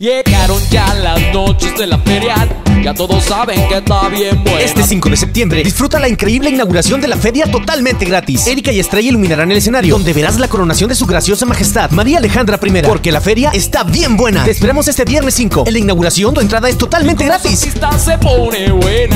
Llegaron ya las noches de la feria, ya todos saben que está bien bueno. Este 5 de septiembre disfruta la increíble inauguración de la feria totalmente gratis. Erika y Estrella iluminarán el escenario, donde verás la coronación de su graciosa majestad, María Alejandra I. Porque la feria está bien buena. Te esperamos este viernes 5. En la inauguración tu entrada es totalmente gratis. se pone buena.